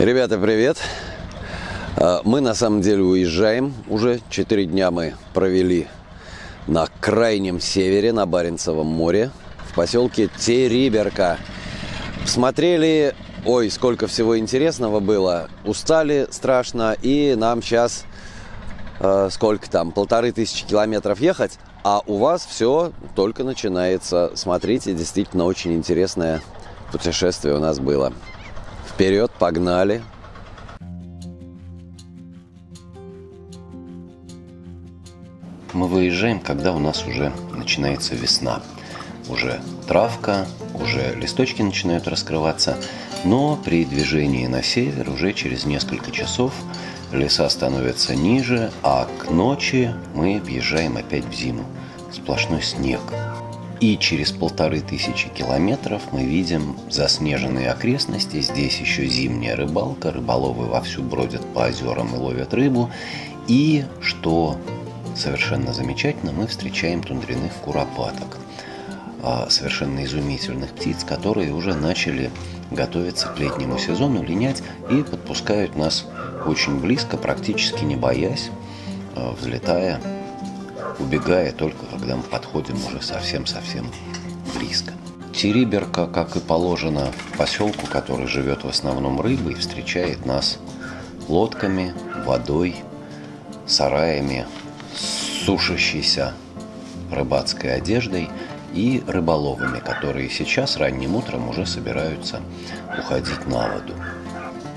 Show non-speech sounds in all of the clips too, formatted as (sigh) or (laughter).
Ребята, привет! А, мы на самом деле уезжаем. Уже 4 дня мы провели на крайнем севере, на Баренцевом море, в поселке Териберка. Смотрели, ой, сколько всего интересного было. Устали страшно, и нам сейчас э, сколько там, полторы тысячи километров ехать, а у вас все только начинается. Смотрите, действительно очень интересное путешествие у нас было. Вперед, погнали! Мы выезжаем, когда у нас уже начинается весна. Уже травка, уже листочки начинают раскрываться, но при движении на север уже через несколько часов леса становятся ниже, а к ночи мы въезжаем опять в зиму. Сплошной снег. И через полторы тысячи километров мы видим заснеженные окрестности. Здесь еще зимняя рыбалка. Рыболовы вовсю бродят по озерам и ловят рыбу. И, что совершенно замечательно, мы встречаем тундряных куропаток. А, совершенно изумительных птиц, которые уже начали готовиться к летнему сезону, линять и подпускают нас очень близко, практически не боясь, а, взлетая убегая только когда мы подходим уже совсем-совсем близко. Териберка, как и положено поселку, который живет в основном рыбой, встречает нас лодками, водой, сараями, сушащейся рыбацкой одеждой и рыболовами, которые сейчас ранним утром уже собираются уходить на воду.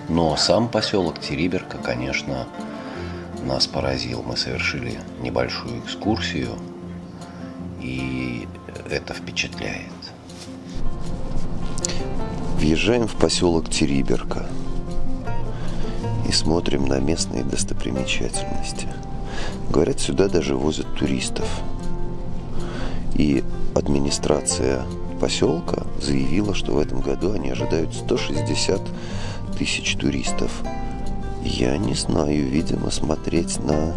Но сам поселок Териберка, конечно, нас поразил. Мы совершили небольшую экскурсию, и это впечатляет. Въезжаем в поселок Териберка и смотрим на местные достопримечательности. Говорят, сюда даже возят туристов. И администрация поселка заявила, что в этом году они ожидают 160 тысяч туристов – я не знаю, видимо, смотреть на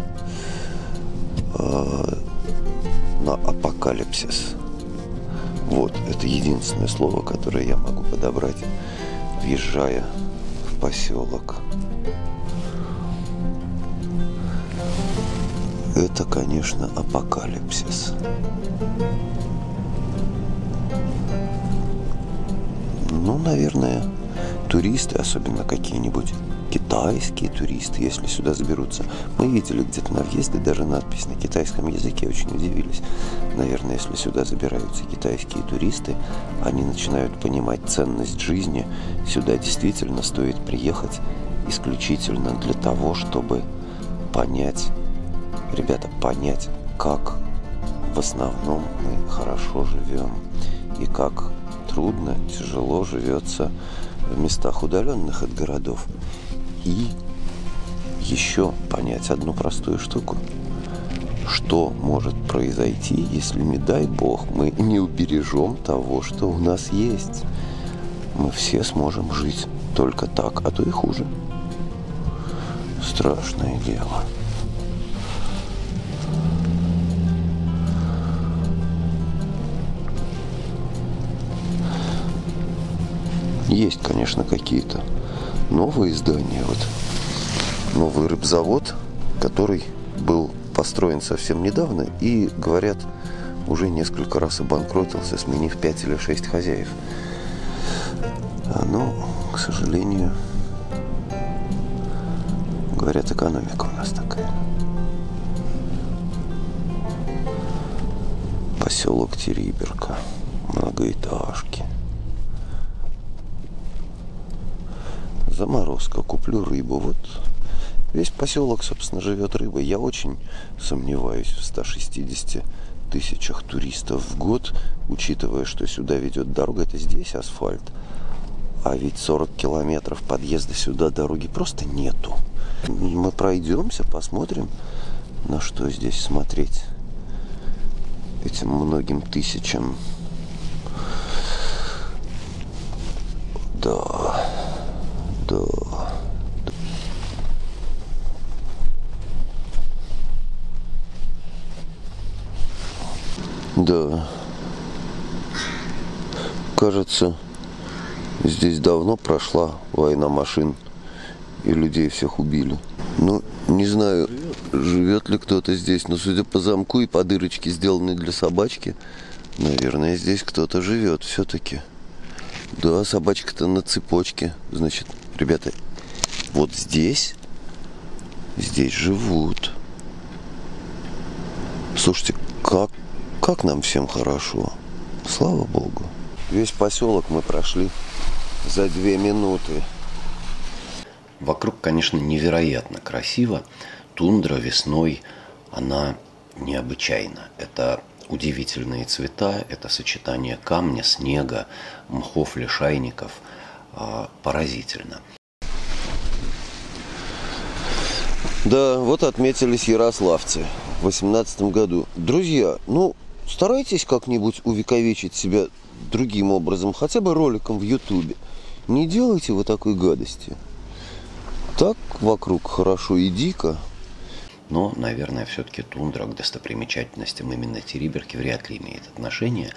э, на апокалипсис. Вот, это единственное слово, которое я могу подобрать, въезжая в поселок. Это, конечно, апокалипсис. Ну, наверное, туристы, особенно какие-нибудь китайские туристы, если сюда заберутся. Мы видели где-то на въезде даже надпись на китайском языке, очень удивились. Наверное, если сюда забираются китайские туристы, они начинают понимать ценность жизни. Сюда действительно стоит приехать исключительно для того, чтобы понять, ребята, понять, как в основном мы хорошо живем и как трудно, тяжело живется в местах удаленных от городов и еще понять одну простую штуку. Что может произойти, если, не дай бог, мы не убережем того, что у нас есть? Мы все сможем жить только так, а то и хуже. Страшное дело. Есть, конечно, какие-то новое издание. Вот новый рыбзавод, который был построен совсем недавно и, говорят, уже несколько раз обанкротился, сменив 5 или 6 хозяев. А, но, к сожалению, говорят, экономика у нас такая. Поселок Териберка, многоэтажки – заморозка, куплю рыбу. Вот весь поселок, собственно, живет рыбой. Я очень сомневаюсь в 160 тысячах туристов в год, учитывая, что сюда ведет дорога, это здесь асфальт. А ведь 40 километров подъезда сюда дороги просто нету. Мы пройдемся, посмотрим, на что здесь смотреть этим многим тысячам. Да. Да. Кажется, здесь давно прошла война машин и людей всех убили. Ну, не знаю, живет ли кто-то здесь, но судя по замку и по дырочке, сделанной для собачки, наверное, здесь кто-то живет все-таки. Да, собачка-то на цепочке. Значит, ребята, вот здесь, здесь живут. Слушайте, как, как нам всем хорошо. Слава Богу. Весь поселок мы прошли за две минуты. Вокруг, конечно, невероятно красиво. Тундра весной, она необычайна. Это удивительные цвета, это сочетание камня, снега, мхов, лишайников. А, поразительно. Да, вот отметились ярославцы в 18 году. Друзья, ну, старайтесь как-нибудь увековечить себя другим образом, хотя бы роликом в Ютубе. Не делайте вы такой гадости. Так вокруг хорошо и дико. Но, наверное, все-таки тундра к достопримечательностям именно Териберки вряд ли имеет отношение.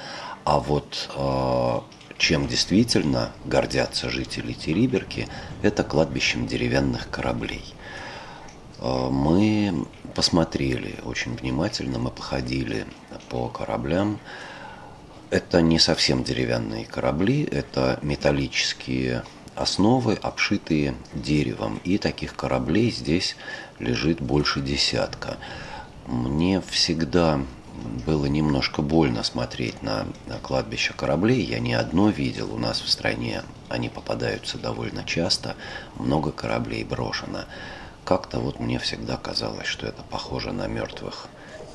А вот э, чем действительно гордятся жители Териберки, это кладбищем деревянных кораблей. Э, мы посмотрели очень внимательно, мы походили по кораблям. Это не совсем деревянные корабли, это металлические основы, обшитые деревом. И таких кораблей здесь лежит больше десятка. Мне всегда было немножко больно смотреть на, на кладбище кораблей. Я не одно видел. У нас в стране они попадаются довольно часто. Много кораблей брошено. Как-то вот мне всегда казалось, что это похоже на мертвых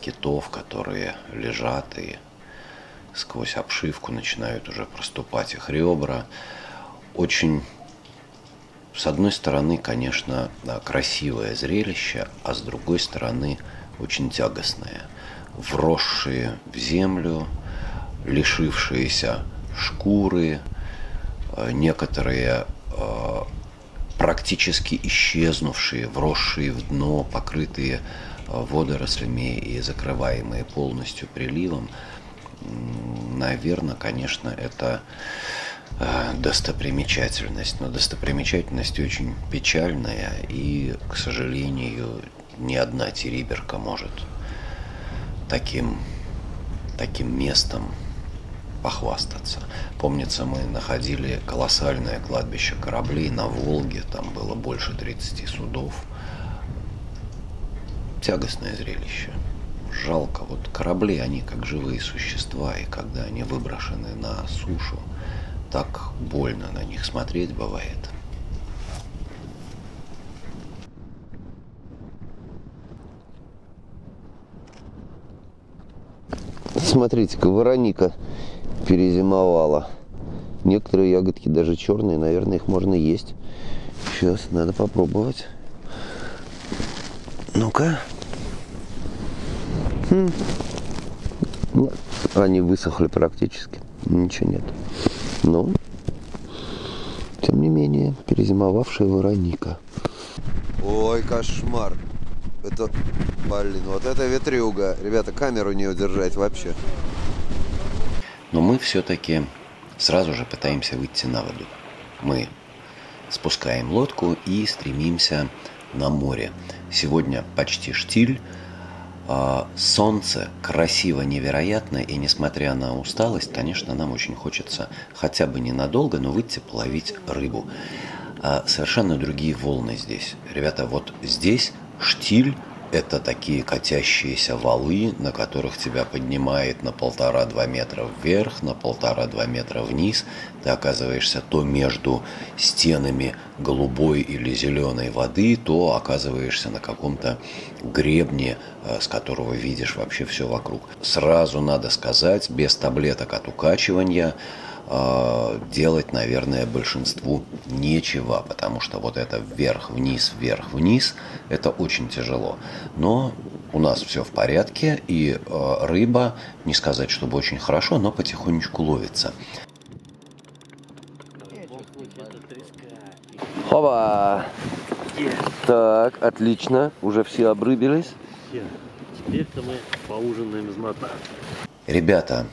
китов, которые лежат и сквозь обшивку начинают уже проступать их ребра. Очень, с одной стороны, конечно, красивое зрелище, а с другой стороны, очень тягостное. Вросшие в землю, лишившиеся шкуры, э, некоторые э, практически исчезнувшие, вросшие в дно, покрытые водорослями и закрываемые полностью приливом, наверное, конечно, это э, достопримечательность. Но достопримечательность очень печальная, и, к сожалению, ни одна териберка может таким, таким местом похвастаться. Помнится, мы находили колоссальное кладбище кораблей на Волге, там было больше 30 судов. Тягостное зрелище. Жалко, вот корабли, они как живые существа, и когда они выброшены на сушу, так больно на них смотреть бывает. Смотрите-ка, Вороника перезимовала. Некоторые ягодки даже черные, наверное, их можно есть. Сейчас надо попробовать. Ну-ка. Хм. Они высохли практически. Ничего нет. Но, тем не менее, перезимовавшая вороника. Ой, кошмар. Это, блин, вот это ветрюга. Ребята, камеру не удержать вообще. Но мы все-таки сразу же пытаемся выйти на воду. Мы спускаем лодку и стремимся на море. Сегодня почти штиль, солнце красиво, невероятно, и несмотря на усталость, конечно, нам очень хочется хотя бы ненадолго, но выйти половить рыбу. А совершенно другие волны здесь. Ребята, вот здесь штиль это такие катящиеся валы, на которых тебя поднимает на полтора-два метра вверх, на полтора-два метра вниз. Ты оказываешься то между стенами голубой или зеленой воды, то оказываешься на каком-то гребне, э, с которого видишь вообще все вокруг. Сразу надо сказать, без таблеток от укачивания – э, делать, наверное, большинству нечего, потому что вот это вверх-вниз, вверх-вниз, это очень тяжело. Но у нас все в порядке, и э, рыба, не сказать, чтобы очень хорошо, но потихонечку ловится. Хоба! Так, отлично. Уже все обрыбились. Теперь-то мы поужинаем знатно. Ребята,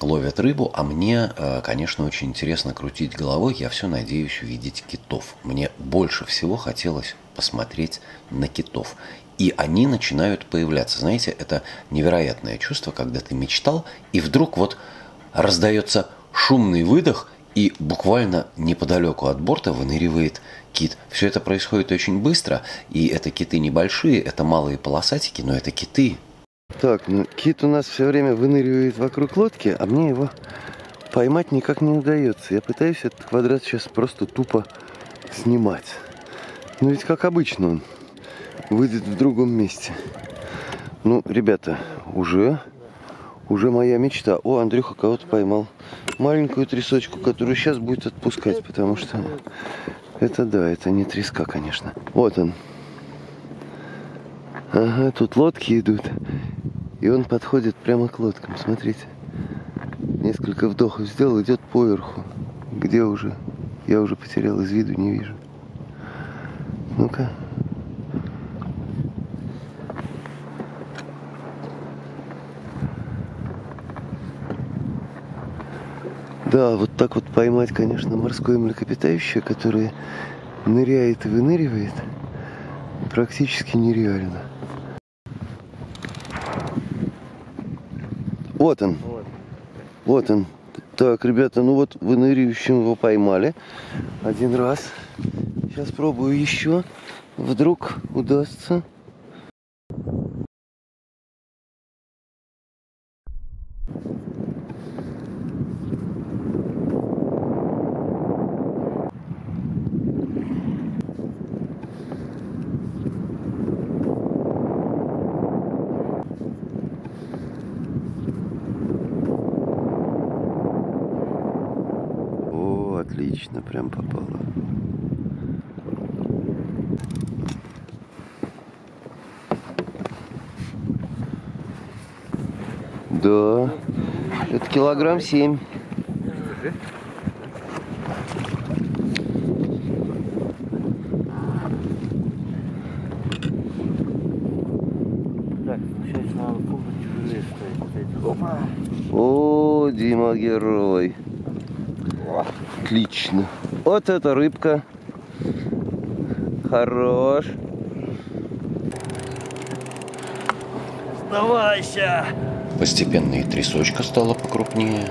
ловят рыбу, а мне, э, конечно, очень интересно крутить головой. Я все надеюсь увидеть китов. Мне больше всего хотелось посмотреть на китов. И они начинают появляться. Знаете, это невероятное чувство, когда ты мечтал, и вдруг вот раздается шумный выдох, и буквально неподалеку от борта выныривает кит. Все это происходит очень быстро, и это киты небольшие, это малые полосатики, но это киты. Так, ну кит у нас все время выныривает вокруг лодки, а мне его поймать никак не удается. Я пытаюсь этот квадрат сейчас просто тупо снимать. Ну ведь как обычно он выйдет в другом месте. Ну, ребята, уже, уже моя мечта. О, Андрюха кого-то поймал. Маленькую трясочку, которую сейчас будет отпускать, потому что это да, это не треска, конечно. Вот он. Ага, тут лодки идут. И он подходит прямо к лодкам, смотрите. Несколько вдохов сделал, идет поверху. Где уже? Я уже потерял из виду, не вижу. Ну-ка. Да, вот так вот поймать, конечно, морское млекопитающее, которое ныряет и выныривает, практически нереально. Вот он. Вот он. Так, ребята, ну вот выныривающим его поймали один раз. Сейчас пробую еще. Вдруг удастся. О, отлично, прям попало. Да, это килограмм семь. О, Дима герой. Отлично. Вот эта рыбка. Хорош. Сдавайся! Постепенно и трясочка стала покрупнее,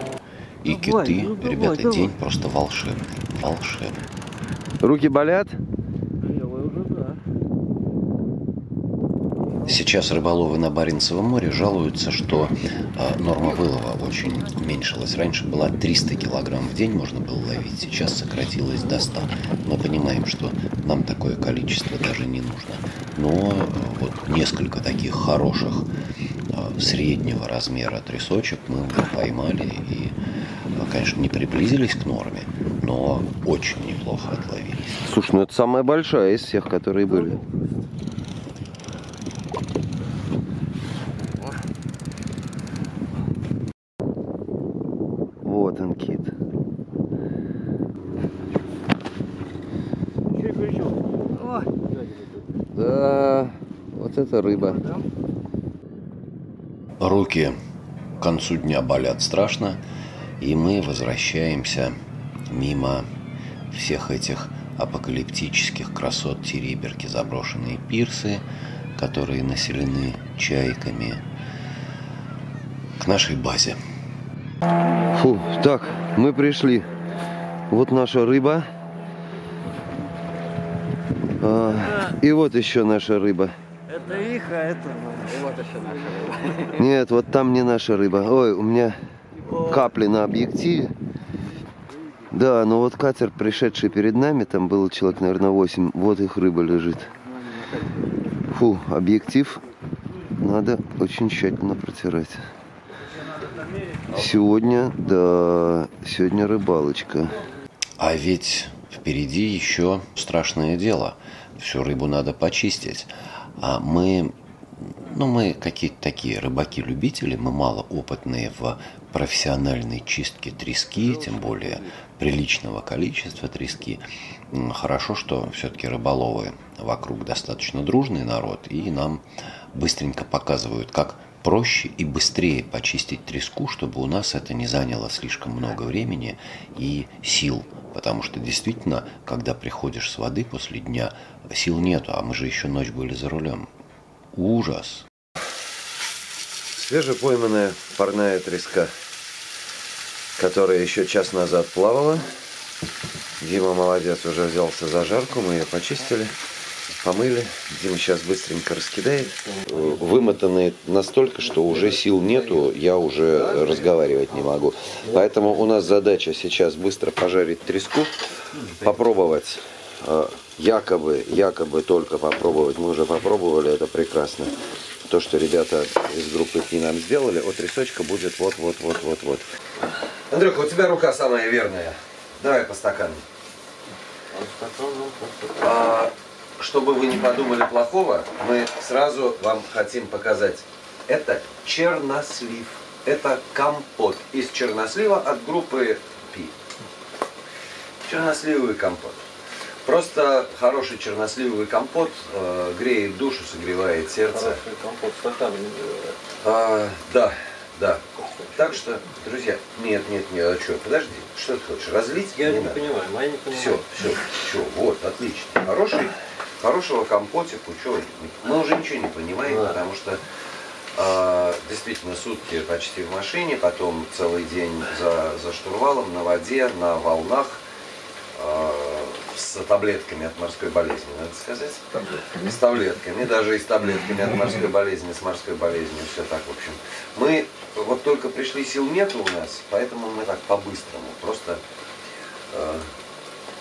и Давай, киты. ну давай, Ребята, давай. день просто волшебный. Волшебный. Руки болят? Сейчас рыболовы на Баренцевом море жалуются, что э, норма вылова очень уменьшилась. Раньше была 300 килограмм в день можно было ловить, сейчас сократилось до 100. Мы понимаем, что нам такое количество даже не нужно. Но э, вот несколько таких хороших среднего размера трясочек мы уже поймали и, э, конечно, не приблизились к норме, но очень неплохо отловились. Слушай, ну это самая большая из всех, которые были. Вот он, кит. Да, вот это рыба. Руки к концу дня болят страшно, и мы возвращаемся мимо всех этих апокалиптических красот Териберки, заброшенные пирсы, которые населены чайками, к нашей базе. Фу, так, мы пришли. Вот наша рыба. А, и вот еще наша рыба. Это их, а это... Нет, вот там не наша рыба. Ой, у меня капли на объективе. Да, но вот катер, пришедший перед нами, там было человек, наверное, 8. Вот их рыба лежит. Фу, объектив надо очень тщательно протирать. Сегодня, да, сегодня рыбалочка. А ведь впереди еще страшное дело. Всю рыбу надо почистить. А мы но мы какие-то такие рыбаки-любители, мы мало опытные в профессиональной чистке трески, тем более приличного количества трески. Хорошо, что все-таки рыболовы вокруг достаточно дружный народ, и нам быстренько показывают, как проще и быстрее почистить треску, чтобы у нас это не заняло слишком много времени и сил. Потому что действительно, когда приходишь с воды после дня, сил нету, а мы же еще ночь были за рулем. Ужас. Свежепойманная парная треска, которая еще час назад плавала. Дима молодец, уже взялся за жарку, мы ее почистили, помыли. Дима сейчас быстренько раскидает. Вымотанные настолько, что уже сил нету, я уже разговаривать не могу. Поэтому у нас задача сейчас быстро пожарить треску, попробовать э, якобы, якобы только попробовать. Мы уже попробовали, это прекрасно то, что ребята из группы КИ нам сделали, от рисочка будет вот-вот-вот-вот-вот. Андрюха, у тебя рука самая верная. Давай по стакану. А, чтобы вы не подумали плохого, мы сразу вам хотим показать. Это чернослив. Это компот из чернослива от группы Пи. Черносливовый компот. Просто хороший черносливовый компот э, греет душу, согревает сердце. Хороший компот стаканы не А, да, да. Так что, друзья, нет, нет, нет, а что, подожди, что ты хочешь, разлить? Я не, надо. понимаю, моя не понимаю. Все, все, все, вот, отлично. Хороший, хорошего компотику, что, мы уже ничего не понимаем, Да. потому что а, действительно сутки почти в машине, потом целый день за, за штурвалом, на воде, на волнах, а, с таблетками от морской болезни, надо сказать. С таблетками, даже и с таблетками от морской болезни, с морской болезнью, все так, в общем. Мы вот только пришли, сил нету у нас, поэтому мы так по-быстрому просто э,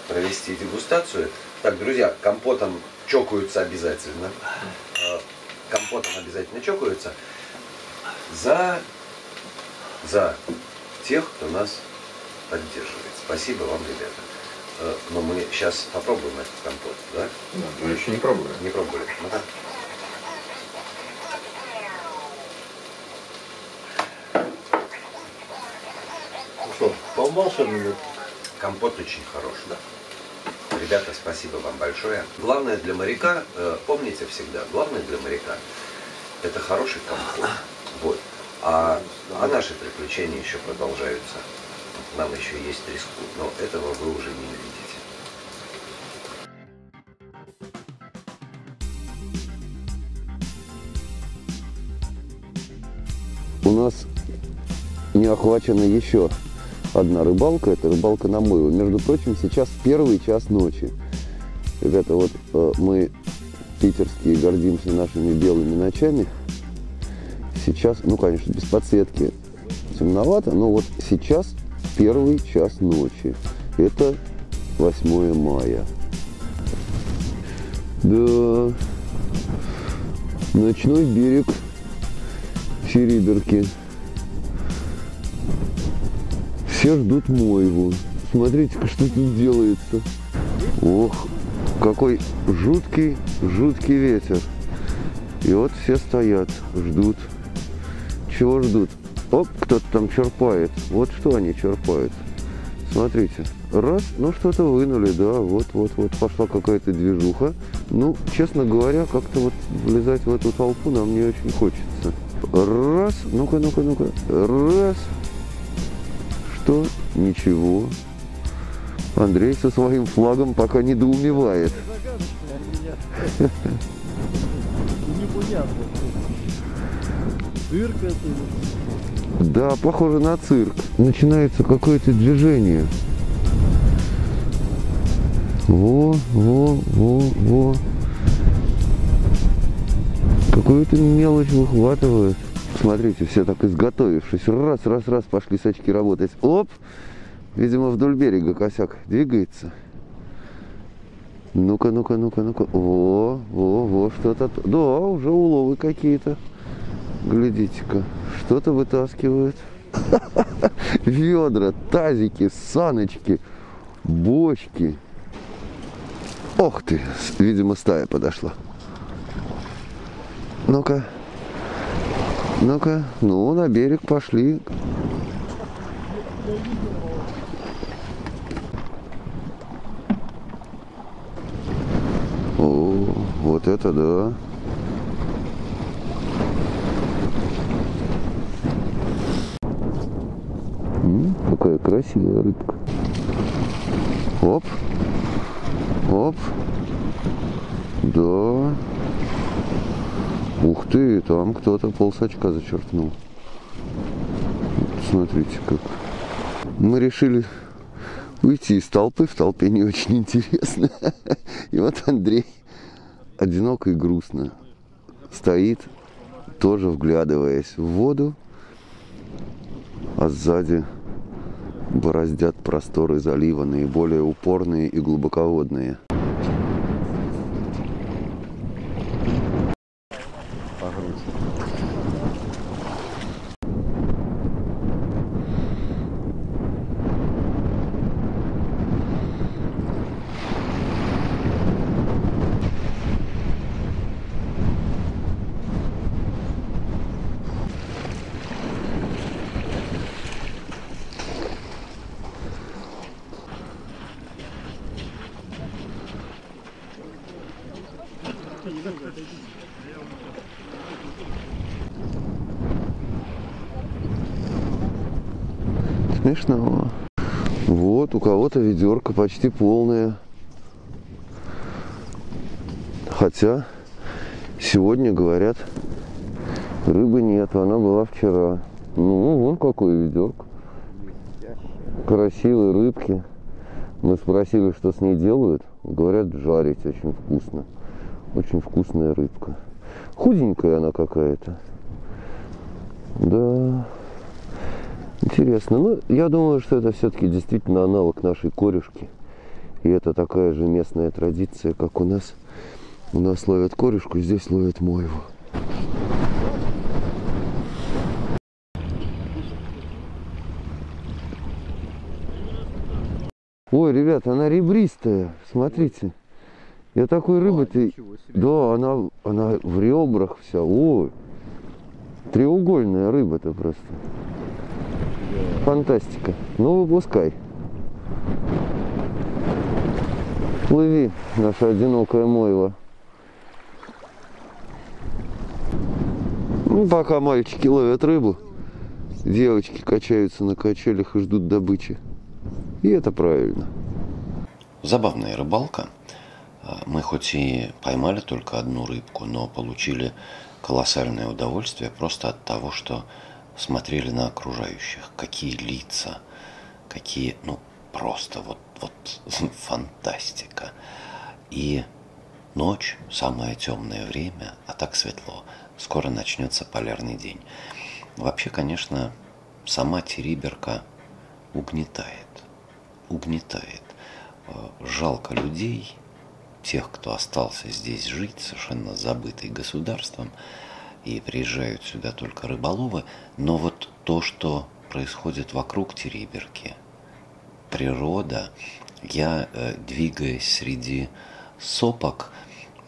провести дегустацию. Так, друзья, компотом чокаются обязательно. Э, компотом обязательно чокаются. За, за тех, кто нас поддерживает. Спасибо вам, ребята. Э, Но мы сейчас попробуем этот компот, да? Мы еще не пробовали. Не пробовали. Ну да. Ну что, по волшебному. Компот очень хороший. Ребята, спасибо вам большое. Главное для моряка, э, помните всегда, главное для моряка это хороший компот. Вот. А, а наши приключения еще продолжаются. Нам еще есть риску, но этого вы уже не увидите. У нас не охвачена еще одна рыбалка. Это рыбалка на мыло. Между прочим, сейчас первый час ночи. Ребята, вот э, мы питерские гордимся нашими белыми ночами. Сейчас, ну, конечно, без подсветки темновато, но вот сейчас первый час ночи. Это 8 мая. Да, ночной берег Сереберки. Все ждут Моеву. Смотрите-ка, что тут делается. Ох, какой жуткий, жуткий ветер. И вот все стоят, ждут. Чего ждут? Оп, кто-то там черпает. Вот что они черпают. Смотрите. Раз, ну что-то вынули, да, вот, вот, вот, пошла какая-то движуха. Ну, честно говоря, как-то вот влезать в эту толпу нам не очень хочется. Раз, ну-ка, ну-ка, ну-ка, раз. Что? Ничего. Андрей со своим флагом пока недоумевает. Цирк это. Да, похоже на цирк. Начинается какое-то движение. Во, во, во, во. Какую-то мелочь выхватывают. Смотрите, все так изготовившись. Раз, раз, раз, пошли сачки работать. Оп! Видимо, вдоль берега косяк двигается. Ну-ка, ну-ка, ну-ка, ну-ка. Во, во, во, что-то. Да, уже уловы какие-то. Глядите-ка, что-то вытаскивают. (laughs) Ведра, тазики, саночки, бочки. Ох ты, видимо, стая подошла. Ну-ка, Ну-ка, ну, на берег пошли. О, вот это да. М, какая красивая рыбка. Оп. Оп. Да. Ух ты, там кто-то полсачка зачеркнул. Смотрите как. Мы решили уйти из толпы. В толпе не очень (laughs) интересно. И вот Андрей одиноко и грустно стоит, тоже вглядываясь в воду, а сзади бороздят просторы залива, наиболее упорные и глубоководные. Смешно. Вот, у кого-то ведерко почти полное. Хотя сегодня, говорят, рыбы нет, она была вчера. Ну, вон какое ведерко. Красивые рыбки. Мы спросили, что с ней делают. Говорят, жарить очень вкусно. Очень вкусная рыбка. Худенькая она какая-то. Да. Интересно. Ну, я думаю, что это все-таки действительно аналог нашей корешки. И это такая же местная традиция, как у нас. У нас ловят корешку, здесь ловят мойву. Ой, ребят, она ребристая. Смотрите. Я такой рыбы-то... Да, она, она в ребрах вся. Ой. Треугольная рыба-то просто. Фантастика. Ну, выпускай. Плыви, наша одинокая мойва. Ну, пока мальчики ловят рыбу, девочки качаются на качелях и ждут добычи. И это правильно. Забавная рыбалка. А, Мы хоть и поймали только одну рыбку, но получили колоссальное удовольствие просто от того, что смотрели на окружающих. Какие лица, какие, ну, просто вот, вот (laughs) фантастика. И ночь, самое темное время, а так светло. Скоро начнется полярный день. Вообще, конечно, сама Териберка угнетает. Угнетает. Э, Жалко людей, тех, кто остался здесь жить, совершенно забытый государством, и приезжают сюда только рыболовы, но вот то, что происходит вокруг Териберки, природа, я, э, двигаясь среди сопок,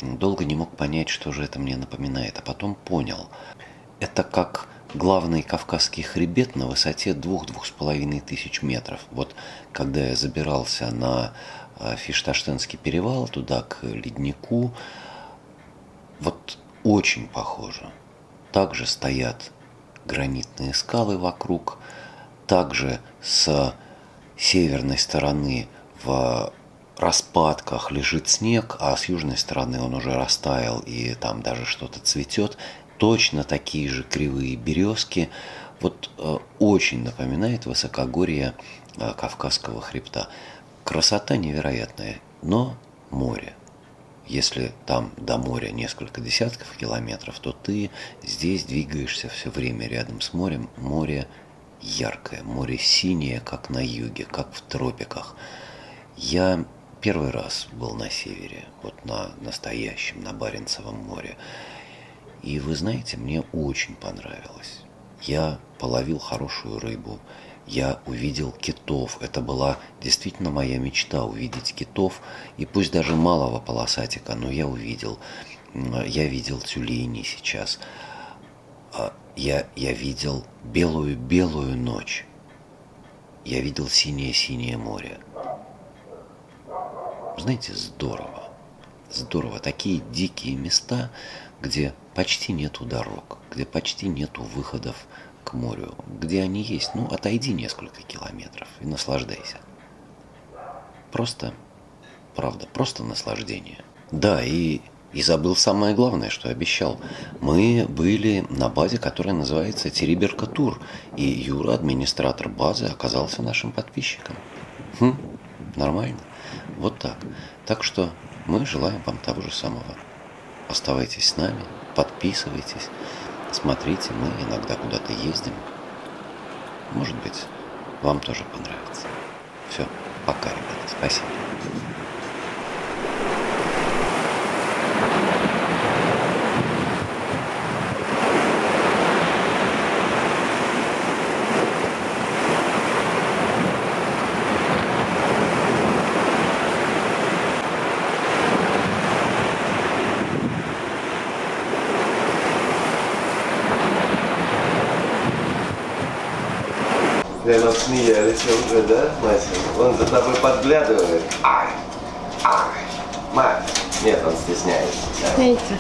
долго не мог понять, что же это мне напоминает, а потом понял. Это как главный Кавказский хребет на высоте двух-двух с половиной тысяч метров. Вот когда я забирался на э, Фишташтенский перевал, туда к леднику, вот очень похоже. Также стоят гранитные скалы вокруг, также с северной стороны в распадках лежит снег, а с южной стороны он уже растаял и там даже что-то цветет. Точно такие же кривые березки. Вот э, очень напоминает высокогорье э, Кавказского хребта. Красота невероятная, но море. Если там до моря несколько десятков километров, то ты здесь двигаешься все время рядом с морем. Море яркое, море синее, как на юге, как в тропиках. Я первый раз был на севере, вот на настоящем, на Баренцевом море. И вы знаете, мне очень понравилось. Я половил хорошую рыбу, я увидел китов. Это была действительно моя мечта увидеть китов. И пусть даже малого полосатика, но я увидел. Я видел тюленей сейчас. А, Я, я видел белую-белую ночь. Я видел синее-синее море. Знаете, здорово. Здорово. Такие дикие места, где почти нету дорог, где почти нету выходов к морю, где они есть. Ну, отойди несколько километров и наслаждайся. Просто, правда, просто наслаждение. Да, и, и забыл самое главное, что обещал. Мы были на базе, которая называется Териберка Тур. И Юра, администратор базы, оказался нашим подписчиком. Хм, нормально. Вот так. Так что мы желаем вам того же самого. Оставайтесь с нами, подписывайтесь, смотрите, мы иногда куда-то ездим. Может быть, вам тоже понравится. Все, пока, ребята, спасибо. Прямо смеялись уже, да, Мася? Он за тобой подглядывает. Ай! Ай! Мать! Нет, он стесняется. Знаете,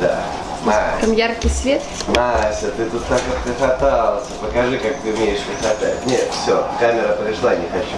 Да. Мася, там яркий свет. Мася, ты тут так отхохотался. Покажи, как ты умеешь хохотать. Нет, все, камера пришла, не хочу.